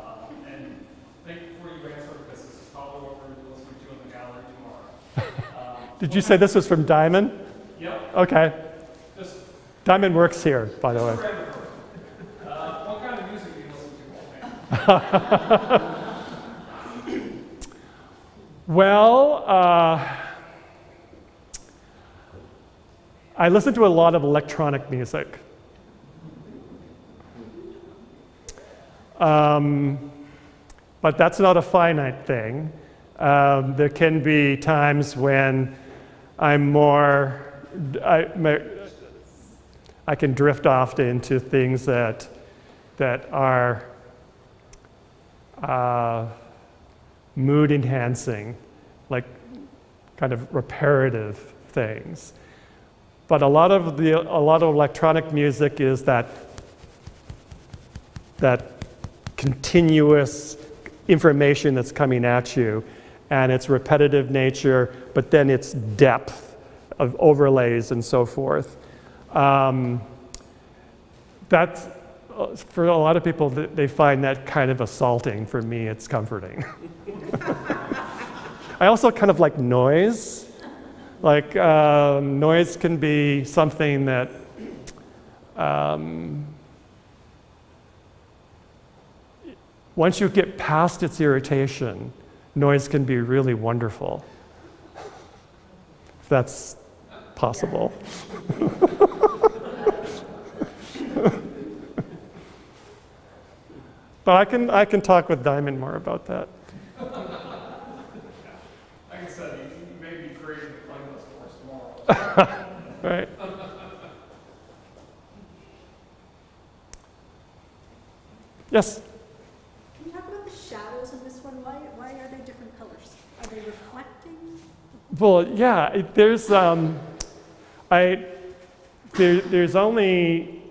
And think before you answer, because this is probably what we're going to be listening to in the gallery tomorrow. Um, Did you say this was from Diamond? Yep, Okay. Diamond works here, by the way. Uh, What kind of music do you listen to. [LAUGHS] Well, uh, I listen to a lot of electronic music. Um, but that's not a finite thing. Um, there can be times when I'm more, I, my, I can drift off into things that, that are uh, mood enhancing, like kind of reparative things. But a lot of the a lot of electronic music is that that continuous information that's coming at you, and its repetitive nature, but then its depth of overlays and so forth. Um, that's for a lot of people, they find that kind of assaulting. For me, it's comforting. [LAUGHS] I also kind of like noise. Like, uh, noise can be something that um, once you get past its irritation, noise can be really wonderful. If that's possible. [LAUGHS] but I can, I can talk with Diamond more about that. Like I said, you you may be creating a playlist for us tomorrow. [LAUGHS] Right. Yes. Can you talk about the shadows in this one? Why, why are they different colors? Are they reflecting? Well, yeah, it- there's, um, I, there, there's only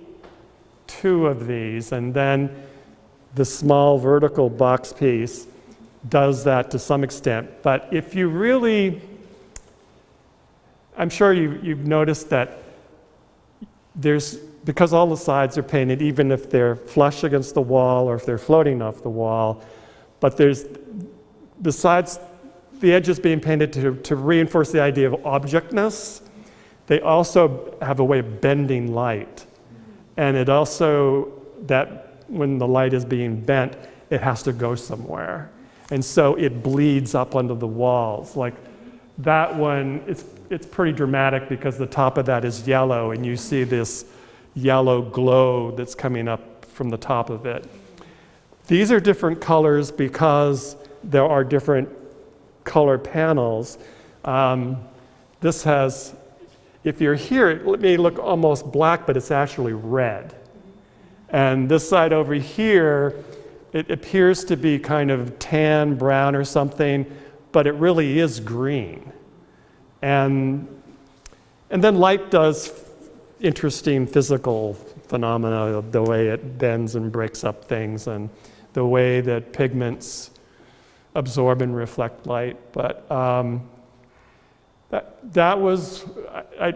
two of these, and then the small vertical box piece does that to some extent. But if you really, I'm sure you, you've noticed that there's, because all the sides are painted, even if they're flush against the wall or if they're floating off the wall, but there's, besides the edges being painted to, to reinforce the idea of objectness, they also have a way of bending light. And it also, that when the light is being bent, it has to go somewhere. And so it bleeds up onto the walls. Like that one, it's, it's pretty dramatic because the top of that is yellow, and you see this yellow glow that's coming up from the top of it. These are different colors because there are different color panels. Um, this has, if you're here, it may look almost black, but it's actually red. And this side over here, it appears to be kind of tan, brown, or something, but it really is green. And, and then light does interesting physical phenomena, the way it bends and breaks up things, and the way that pigments absorb and reflect light. But um, that, that was, I, I,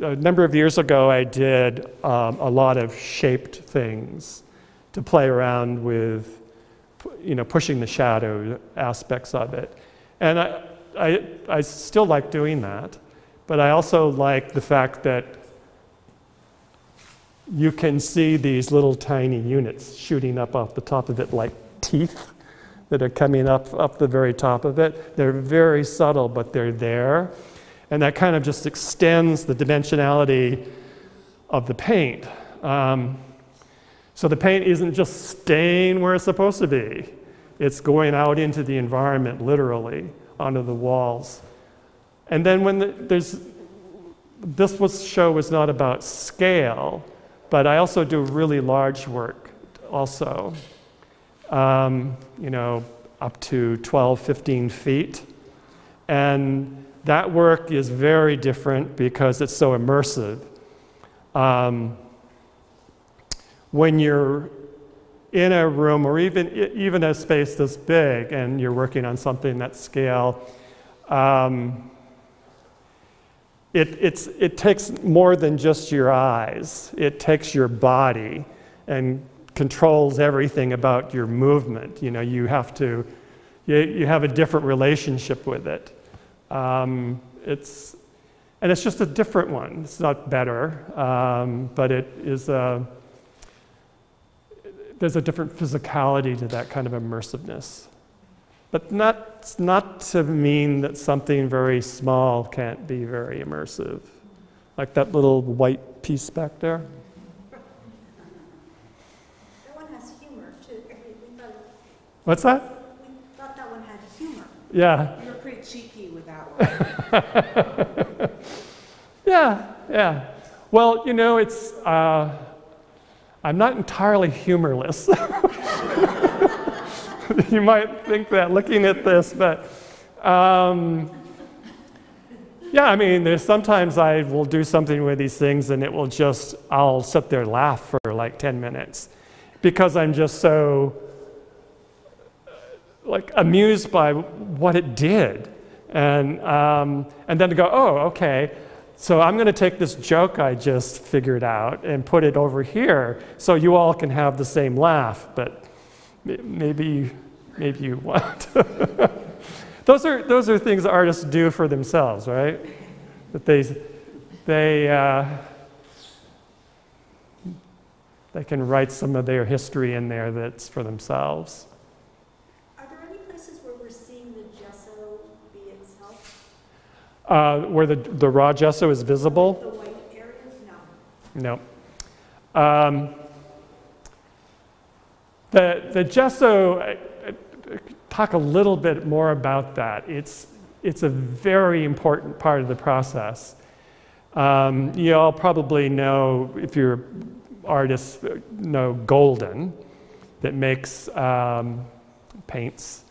a number of years ago, I did um, a lot of shaped things to play around with, you know, pushing the shadow aspects of it. And I, I, I still like doing that, but I also like the fact that you can see these little tiny units shooting up off the top of it like teeth that are coming up up the very top of it. They're very subtle, but they're there. And that kind of just extends the dimensionality of the paint. Um, so the paint isn't just staying where it's supposed to be. It's going out into the environment, literally, onto the walls. And then when the, there's, this was, show was not about scale, but I also do really large work also. Um, you know, up to 12, 15 feet. And that work is very different because it's so immersive. Um, when you're in a room or even, even a space this big and you're working on something that scale, um, it, it's, it takes more than just your eyes. It takes your body and controls everything about your movement. You know, you have to, you, you have a different relationship with it. Um, it's, and it's just a different one. It's not better, um, but it is a, there's a different physicality to that kind of immersiveness. But not, not to mean that something very small can't be very immersive. Like that little white piece back there. That one has humor too. We, we thought, What's that? we thought that one had humor. Yeah. You were pretty cheeky with that one. [LAUGHS] Yeah, yeah. Well, you know, it's, uh, I'm not entirely humorless. [LAUGHS] you might think that looking at this, but um, yeah, I mean, there's sometimes I will do something with these things and it will just, I'll sit there and laugh for like 10 minutes because I'm just so like amused by what it did. And, um, and then to go, oh, okay, so I'm going to take this joke I just figured out and put it over here so you all can have the same laugh, but maybe, maybe you [LAUGHS] want. those, are, those are things artists do for themselves, right? That they, they, uh, they can write some of their history in there that's for themselves. Are there any places where we're seeing the gesso be itself? Uh, where the, the raw gesso is visible? The white areas? No. No. Um, the, the gesso, I- I- talk a little bit more about that. It's, it's a very important part of the process. Um, you all probably know, if you're artists, uh, know Golden, that makes um, paints.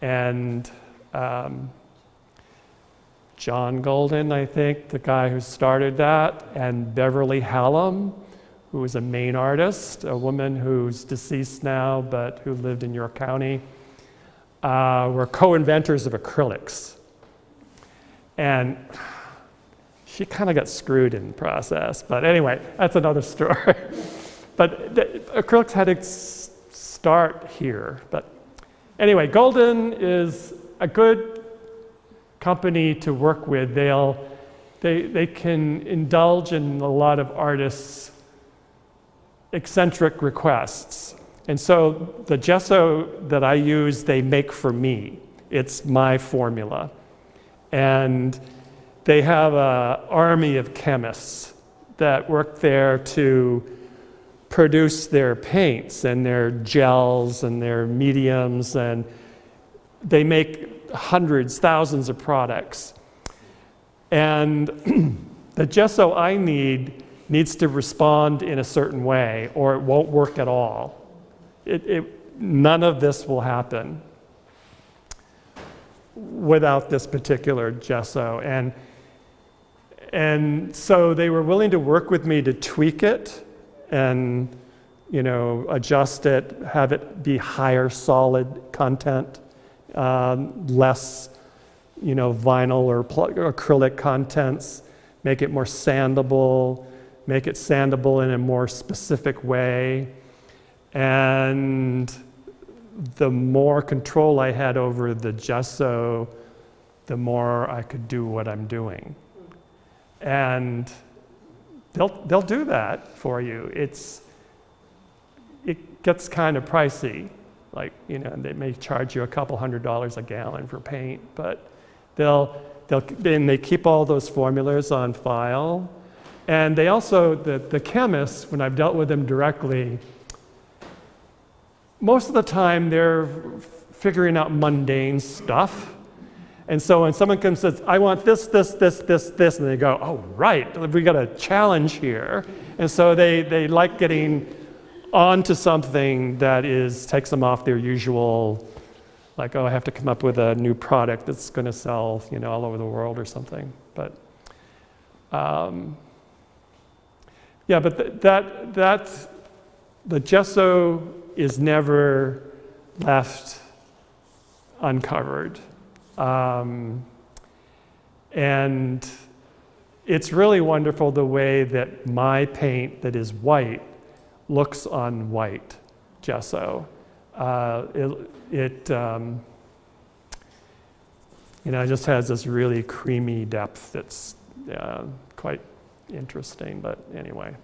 And um, John Golden, I think, the guy who started that, and Beverly Hallam, who was a Maine artist, a woman who's deceased now, but who lived in York County, uh, were co-inventors of acrylics. And she kind of got screwed in the process, but anyway, that's another [LAUGHS] story. but the, acrylics had to s- start here. But anyway, Golden is a good company to work with. They'll, they, they can indulge in a lot of artists' eccentric requests. And so the gesso that I use, they make for me. It's my formula. And they have an army of chemists that work there to produce their paints and their gels and their mediums, and they make hundreds, thousands of products. And [CLEARS THROAT] the gesso I need needs to respond in a certain way, or it won't work at all. It, it, none of this will happen without this particular gesso. And, and so they were willing to work with me to tweak it and you know, adjust it, have it be higher solid content, um, less, you know, vinyl or pl- acrylic contents, make it more sandable, make it sandable in a more specific way. And the more control I had over the gesso, the more I could do what I'm doing. And they'll, they'll do that for you. It's, it gets kind of pricey. Like, you know, they may charge you a couple hundred dollars a gallon for paint, but they'll, they'll, and they keep all those formulas on file. And they also, the, the chemists, when I've dealt with them directly, most of the time they're figuring out mundane stuff. And so when someone comes and says, I want this, this, this, this, this, and they go, oh, right, we got a challenge here. And so they, they like getting onto something that is, takes them off their usual, like, oh, I have to come up with a new product that's going to sell, you know, all over the world or something. But, um, yeah, but th- that, that, the gesso is never left uncovered. Um, and it's really wonderful the way that my paint that is white looks on white gesso. Uh, it, it um, you know, it just has this really creamy depth that's uh, quite interesting, but anyway.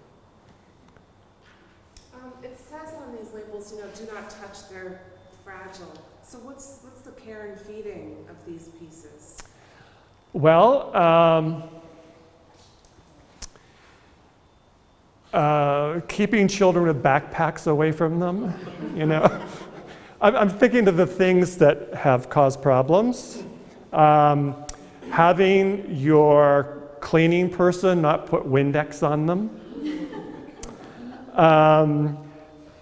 Um, it says on these labels, you know, do not touch, they're fragile. So what's, what's the care and feeding of these pieces? Well, um, uh, keeping children with backpacks away from them, you know. [LAUGHS] I'm, I'm thinking of the things that have caused problems. Um, having your cleaning person not put Windex on them. Um,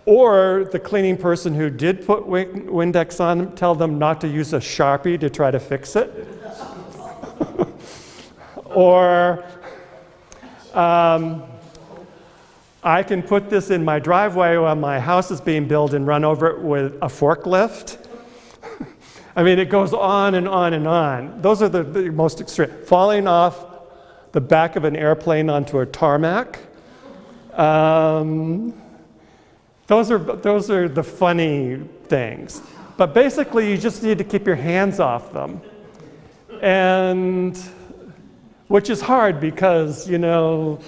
or the cleaning person who did put Windex on them, tell them not to use a Sharpie to try to fix it. [LAUGHS] or um, I can put this in my driveway while my house is being built and run over it with a forklift. [LAUGHS] I mean, it goes on and on and on. Those are the, the most extreme. Falling off the back of an airplane onto a tarmac. Um, those, are, those are the funny things. But basically, you just need to keep your hands off them. And which is hard because, you know,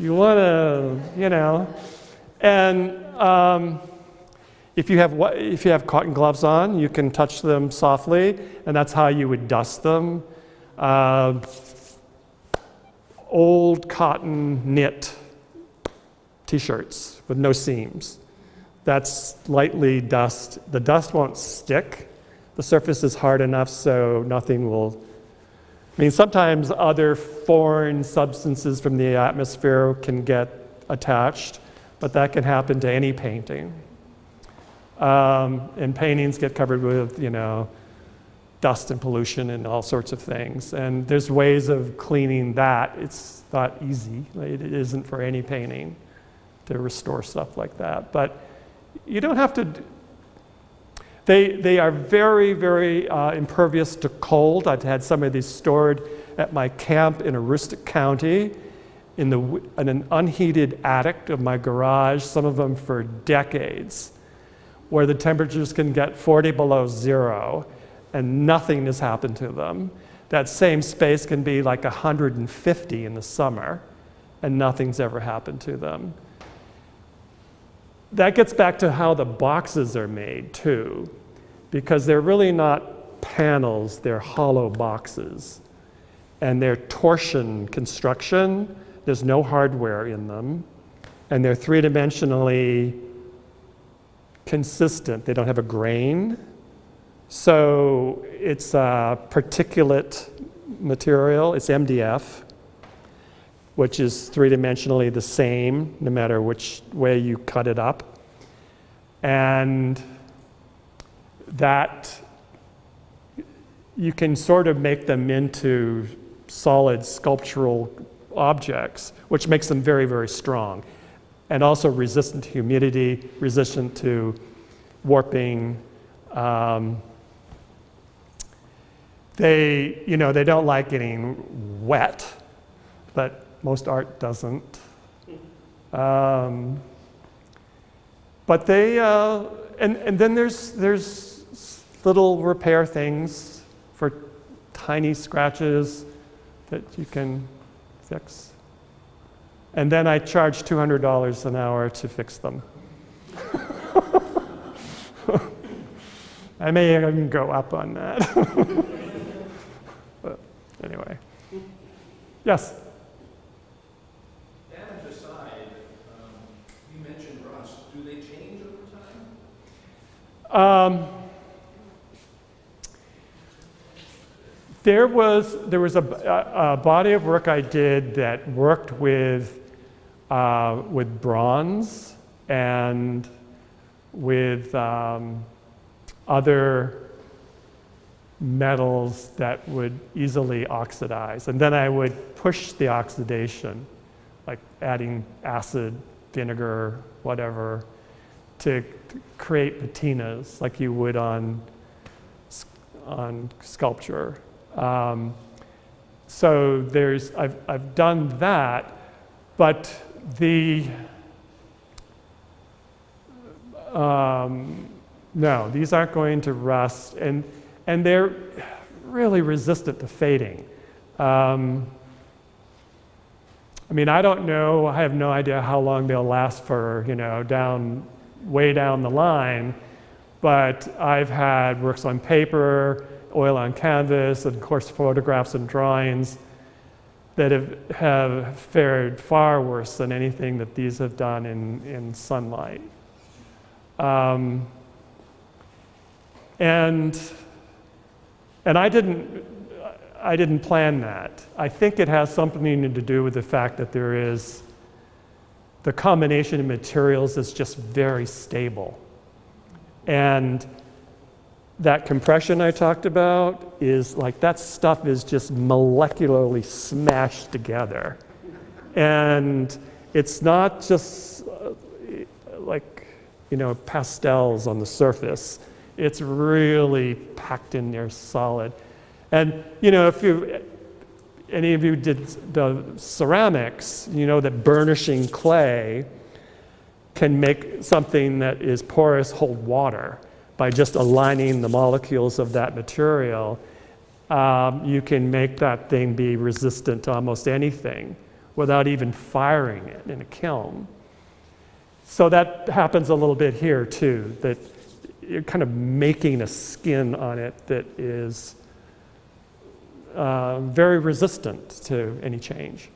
you want to, you know, and um, if you have if you have cotton gloves on, you can touch them softly, and that's how you would dust them. Uh, old cotton knit T-shirts with no seams. That's lightly dust. The dust won't stick. The surface is hard enough so nothing will I mean, sometimes other foreign substances from the atmosphere can get attached, but that can happen to any painting. Um, and paintings get covered with, you know, dust and pollution and all sorts of things. And there's ways of cleaning that. It's not easy. It isn't for any painting to restore stuff like that. But you don't have to they, they are very, very uh, impervious to cold. I've had some of these stored at my camp in Aroostook County in, the, in an unheated attic of my garage, some of them for decades, where the temperatures can get 40 below zero and nothing has happened to them. That same space can be like 150 in the summer and nothing's ever happened to them. That gets back to how the boxes are made, too because they're really not panels, they're hollow boxes. And they're torsion construction, there's no hardware in them, and they're three dimensionally consistent. They don't have a grain. So it's a particulate material, it's MDF, which is three dimensionally the same no matter which way you cut it up. And that you can sort of make them into solid sculptural objects, which makes them very, very strong. and also resistant to humidity, resistant to warping. Um, they, you know, they don't like getting wet, but most art doesn't. Um, but they, uh, and, and then there's, there's little repair things for tiny scratches that you can fix. And then I charge $200 an hour to fix them. [LAUGHS] I may even go up on that. [LAUGHS] but anyway. Yes? Damage aside, um, you mentioned rust. Do they change over time? Um, there was there was a, a, a body of work I did that worked with uh, with bronze and with um, other metals that would easily oxidize, and then I would push the oxidation, like adding acid, vinegar, whatever, to to create patinas like you would on, on sculpture. Um, so there's, I've, I've done that, but the, um, no, these aren't going to rust, and, and they're really resistant to fading. Um, I mean, I don't know, I have no idea how long they'll last for, you know, down, way down the line, but I've had works on paper, oil on canvas, and of course photographs and drawings that have, have fared far worse than anything that these have done in, in sunlight. Um, and, and I didn't, I didn't plan that. I think it has something to do with the fact that there is the combination of materials is just very stable. And that compression I talked about is like that stuff is just molecularly smashed together. And it's not just uh, like, you know, pastels on the surface. It's really packed in there solid. And, you know, if you, any of you did the ceramics, you know that burnishing clay can make something that is porous hold water by just aligning the molecules of that material. Um, you can make that thing be resistant to almost anything without even firing it in a kiln. So that happens a little bit here too, that you're kind of making a skin on it that is uh, very resistant to any change.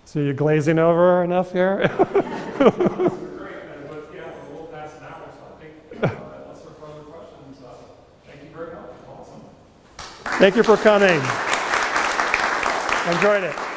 So you're glazing over enough here? Great, and with, yeah, a little past an hour, so I think, uh, unless there are further questions, thank you very much. Awesome. Thank you for coming. Enjoyed it.